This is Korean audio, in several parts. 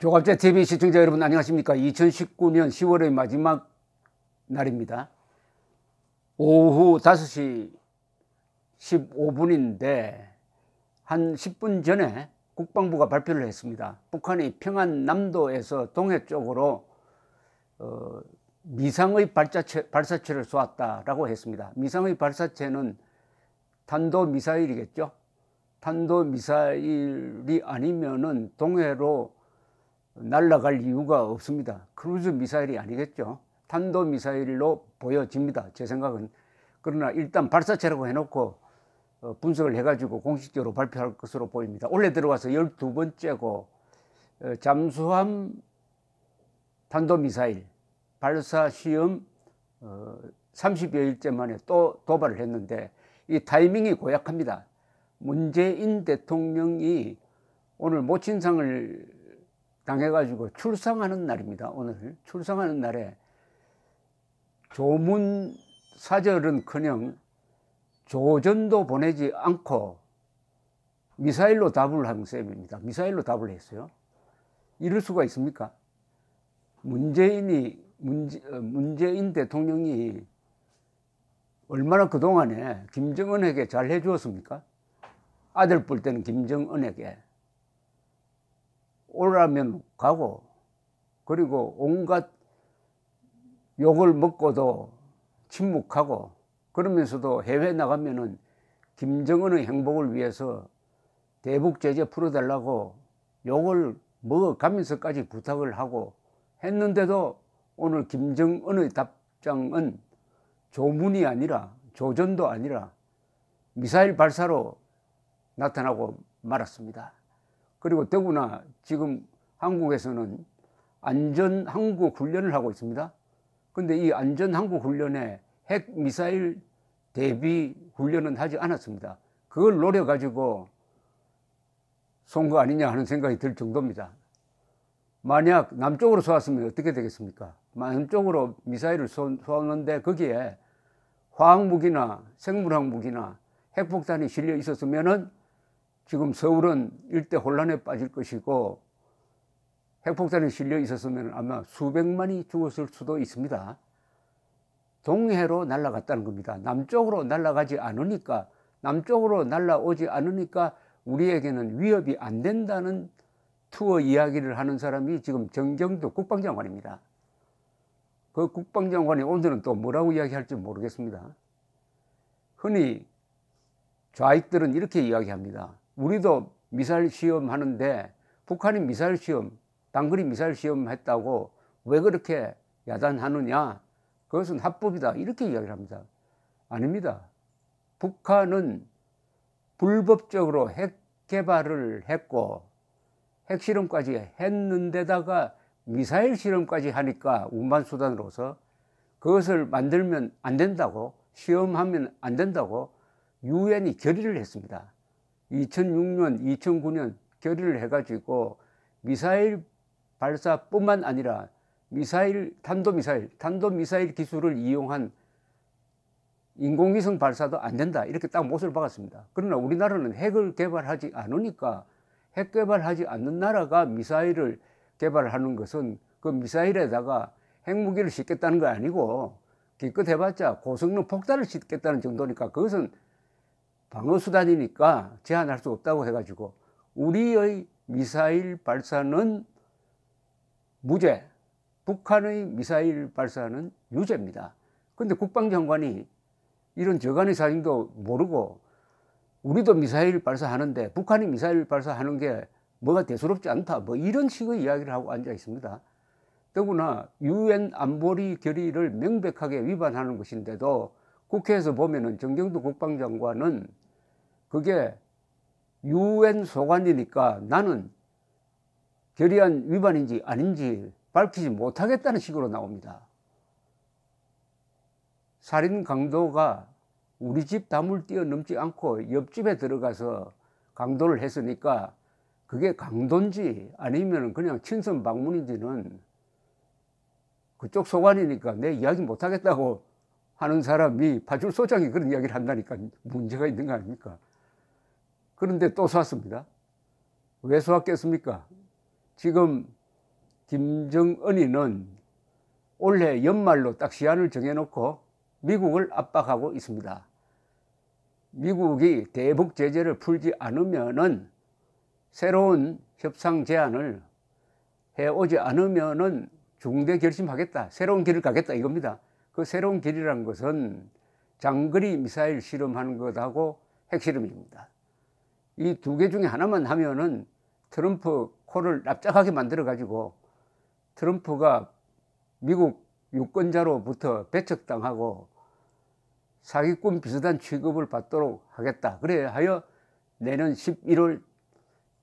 조갑제 TV 시청자 여러분 안녕하십니까? 2019년 10월의 마지막 날입니다. 오후 5시 15분인데 한 10분 전에 국방부가 발표를 했습니다. 북한이 평안남도에서 동해 쪽으로 어, 미상의 발사체, 발사체를 쏘았다라고 했습니다. 미상의 발사체는 탄도미사일이겠죠? 탄도미사일이 아니면은 동해로 날아갈 이유가 없습니다. 크루즈 미사일이 아니겠죠. 탄도 미사일로 보여집니다. 제 생각은. 그러나 일단 발사체라고 해놓고 어, 분석을 해가지고 공식적으로 발표할 것으로 보입니다. 올해 들어와서 12번째고 어, 잠수함 탄도미사일 발사 시험 30여일째 어, 만에 또 도발을 했는데 이 타이밍이 고약합니다. 문재인 대통령이 오늘 모친상을 당해가지고 출상하는 날입니다. 오늘 출상하는 날에 조문 사절은커녕 조전도 보내지 않고 미사일로 답을 한 셈입니다. 미사일로 답을 했어요. 이럴 수가 있습니까? 문재인이 문재, 어, 문재인 대통령이 얼마나 그동안에 김정은에게 잘 해주었습니까? 아들 볼 때는 김정은에게 오라면 가고 그리고 온갖 욕을 먹고도 침묵하고 그러면서도 해외 나가면은 김정은의 행복을 위해서 대북 제재 풀어달라고 욕을 먹어가면서까지 부탁을 하고 했는데도 오늘 김정은의 답장은 조문이 아니라 조전도 아니라 미사일 발사로 나타나고 말았습니다. 그리고 더구나 지금 한국에서는 안전항구 훈련을 하고 있습니다. 근데 이 안전항구 훈련에 핵 미사일 대비 훈련은 하지 않았습니다. 그걸 노려 가지고 쏜 거 아니냐 하는 생각이 들 정도입니다. 만약 남쪽으로 쏘았으면 어떻게 되겠습니까? 남쪽으로 미사일을 쏘는데 거기에 화학무기나 생물학무기나 핵폭탄이 실려 있었으면은 지금 서울은 일대 혼란에 빠질 것이고 핵폭탄이 실려 있었으면 아마 수백만이 죽었을 수도 있습니다. 동해로 날아갔다는 겁니다. 남쪽으로 날아가지 않으니까 남쪽으로 날아오지 않으니까 우리에게는 위협이 안 된다는 투어 이야기를 하는 사람이 지금 정경도 국방장관입니다. 그 국방장관이 오늘은 또 뭐라고 이야기할지 모르겠습니다. 흔히 좌익들은 이렇게 이야기합니다. 우리도 미사일 시험 하는데 북한이 미사일 시험, 단거리 미사일 시험 했다고 왜 그렇게 야단하느냐? 그것은 합법이다. 이렇게 이야기를 합니다. 아닙니다. 북한은 불법적으로 핵 개발을 했고 핵 실험까지 했는데다가 미사일 실험까지 하니까 운반수단으로서 그것을 만들면 안 된다고 시험하면 안 된다고 유엔이 결의를 했습니다. 2006년, 2009년 결의를 해가지고 미사일 발사뿐만 아니라 미사일, 탄도미사일, 탄도미사일 기술을 이용한 인공위성 발사도 안 된다. 이렇게 딱 못을 박았습니다. 그러나 우리나라는 핵을 개발하지 않으니까 핵 개발하지 않는 나라가 미사일을 개발하는 것은 그 미사일에다가 핵무기를 싣겠다는 거 아니고 기껏 해봤자 고성능 폭탄을 싣겠다는 정도니까 그것은 방어수단이니까 제한할 수 없다고 해가지고 우리의 미사일 발사는 무죄, 북한의 미사일 발사는 유죄입니다. 근데 국방장관이 이런 저간의 사정도 모르고 우리도 미사일 발사하는데 북한이 미사일 발사하는 게 뭐가 대수롭지 않다. 뭐 이런 식의 이야기를 하고 앉아 있습니다. 더구나 유엔 안보리 결의를 명백하게 위반하는 것인데도 국회에서 보면은 정경도 국방장관은 그게 유엔 소관이니까 나는 결의안 위반인지 아닌지 밝히지 못하겠다는 식으로 나옵니다. 살인 강도가 우리 집 담을 뛰어넘지 않고 옆집에 들어가서 강도를 했으니까 그게 강도인지 아니면 그냥 친선 방문인지는 그쪽 소관이니까 내 이야기 못하겠다고 하는 사람이 파출소장이 그런 이야기를 한다니까 문제가 있는 거 아닙니까? 그런데 또 쐈습니다. 왜 쏘았겠습니까? 지금 김정은이는 올해 연말로 딱 시한을 정해놓고 미국을 압박하고 있습니다. 미국이 대북 제재를 풀지 않으면은 새로운 협상 제안을 해오지 않으면은 중대 결심하겠다. 새로운 길을 가겠다. 이겁니다. 그 새로운 길이라는 것은 장거리 미사일 실험하는 것하고 핵실험입니다. 이 두 개 중에 하나만 하면은 트럼프 코를 납작하게 만들어 가지고 트럼프가 미국 유권자로부터 배척당하고 사기꾼 비슷한 취급을 받도록 하겠다. 그래 하여 내년 11월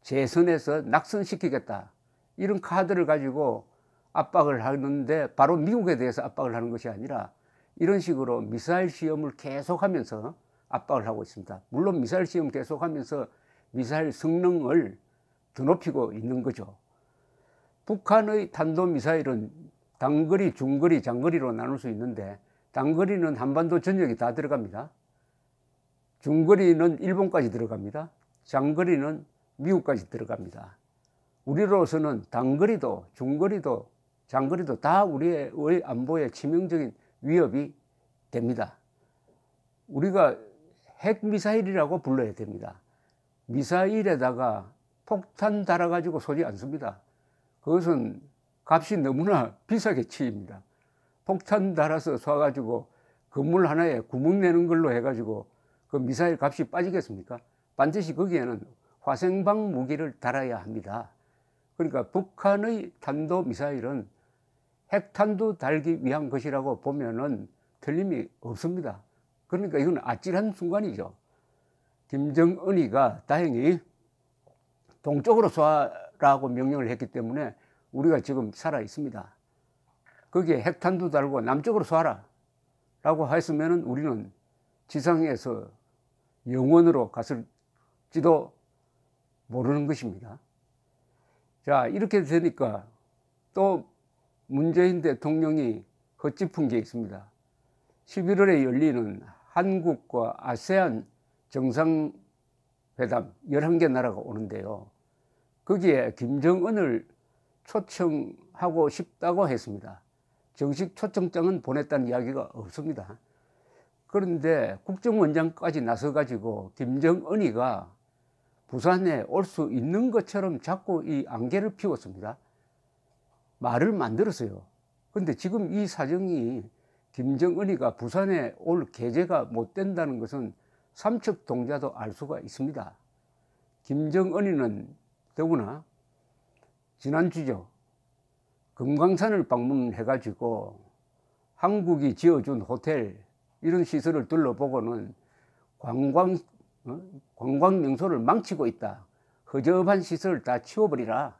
재선에서 낙선시키겠다. 이런 카드를 가지고 압박을 하는데 바로 미국에 대해서 압박을 하는 것이 아니라 이런 식으로 미사일 시험을 계속하면서 압박을 하고 있습니다. 물론 미사일 시험 계속하면서 미사일 성능을 드높이고 있는 거죠. 북한의 탄도미사일은 단거리, 중거리, 장거리로 나눌 수 있는데 단거리는 한반도 전역이 다 들어갑니다. 중거리는 일본까지 들어갑니다. 장거리는 미국까지 들어갑니다. 우리로서는 단거리도 중거리도 장거리도 다 우리의 안보에 치명적인 위협이 됩니다. 우리가 핵미사일이라고 불러야 됩니다. 미사일에다가 폭탄 달아가지고 쏘지 않습니다. 그것은 값이 너무나 비싸게 치입니다. 폭탄 달아서 쏴가지고 건물 하나에 구멍 내는 걸로 해가지고 그 미사일 값이 빠지겠습니까? 반드시 거기에는 화생방 무기를 달아야 합니다. 그러니까 북한의 탄도 미사일은 핵탄두 달기 위한 것이라고 보면은 틀림이 없습니다. 그러니까 이건 아찔한 순간이죠. 김정은이가 다행히 동쪽으로 쏴라고 명령을 했기 때문에 우리가 지금 살아 있습니다. 거기에 핵탄두 달고 남쪽으로 쏴라 라고 했으면 우리는 지상에서 영원으로 갔을지도 모르는 것입니다. 자, 이렇게 되니까 또 문재인 대통령이 헛짚은 게 있습니다. 11월에 열리는 한국과 아세안 정상회담 11개 나라가 오는데요. 거기에 김정은을 초청하고 싶다고 했습니다. 정식 초청장은 보냈다는 이야기가 없습니다. 그런데 국정원장까지 나서가지고 김정은이가 부산에 올 수 있는 것처럼 자꾸 이 안개를 피웠습니다. 말을 만들었어요. 근데 지금 이 사정이 김정은이가 부산에 올 계제가 못 된다는 것은 삼척 동자도 알 수가 있습니다. 김정은이는 더구나 지난주죠. 금강산을 방문해가지고 한국이 지어준 호텔 이런 시설을 둘러보고는 관광, 어? 관광 명소를 망치고 있다. 허접한 시설을 다 치워버리라.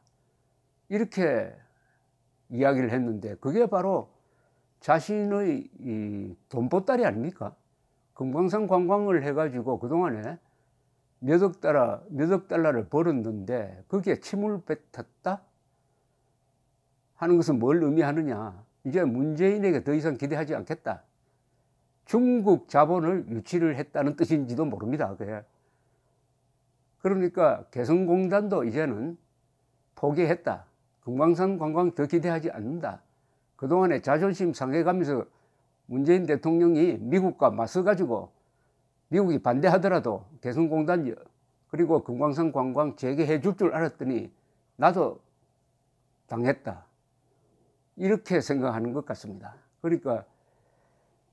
이렇게 이야기를 했는데 그게 바로 자신의 이 돈보따리 아닙니까? 금강산 관광을 해가지고 그동안에 몇억 달러, 몇억 달러를 벌었는데 거기에 침을 뱉었다? 하는 것은 뭘 의미하느냐? 이제 문재인에게 더 이상 기대하지 않겠다. 중국 자본을 유치를 했다는 뜻인지도 모릅니다. 그게. 그러니까 개성공단도 이제는 포기했다. 금강산 관광 더 기대하지 않는다. 그동안에 자존심 상해가면서 문재인 대통령이 미국과 맞서가지고 미국이 반대하더라도 개성공단 그리고 금강산 관광 재개해 줄 줄 알았더니 나도 당했다. 이렇게 생각하는 것 같습니다. 그러니까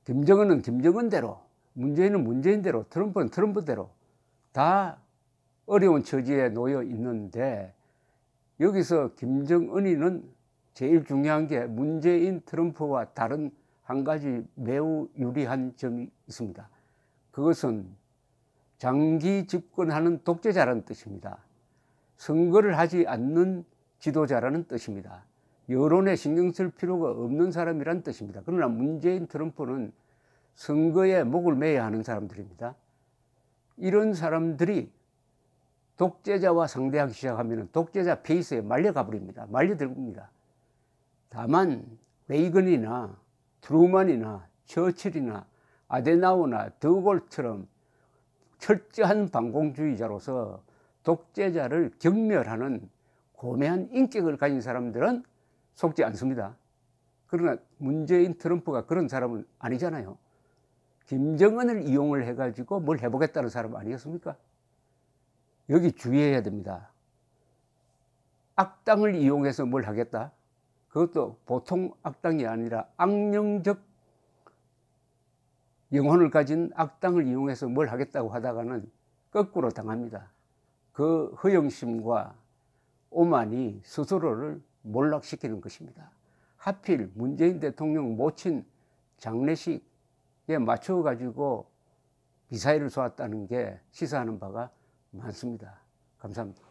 김정은은 김정은대로 문재인은 문재인대로 트럼프는 트럼프대로 다 어려운 처지에 놓여 있는데 여기서 김정은이는 제일 중요한 게 문재인 트럼프와 다른 한 가지 매우 유리한 점이 있습니다. 그것은 장기 집권하는 독재자라는 뜻입니다. 선거를 하지 않는 지도자라는 뜻입니다. 여론에 신경 쓸 필요가 없는 사람이란 뜻입니다. 그러나 문재인 트럼프는 선거에 목을 매야 하는 사람들입니다. 이런 사람들이 독재자와 상대하기 시작하면 독재자 페이스에 말려가 버립니다. 말려들습니다. 다만 레이건이나 트루만이나 처칠이나 아데나우나 드골처럼 철저한 반공주의자로서 독재자를 경멸하는 고매한 인격을 가진 사람들은 속지 않습니다. 그러나 문재인 트럼프가 그런 사람은 아니잖아요. 김정은을 이용을 해가지고 뭘 해보겠다는 사람 아니었습니까? 여기 주의해야 됩니다. 악당을 이용해서 뭘 하겠다? 그것도 보통 악당이 아니라 악령적 영혼을 가진 악당을 이용해서 뭘 하겠다고 하다가는 거꾸로 당합니다. 그 허영심과 오만이 스스로를 몰락시키는 것입니다. 하필 문재인 대통령 모친 장례식에 맞춰 가지고 미사일을 쏘았다는 게 시사하는 바가 많습니다. 감사합니다.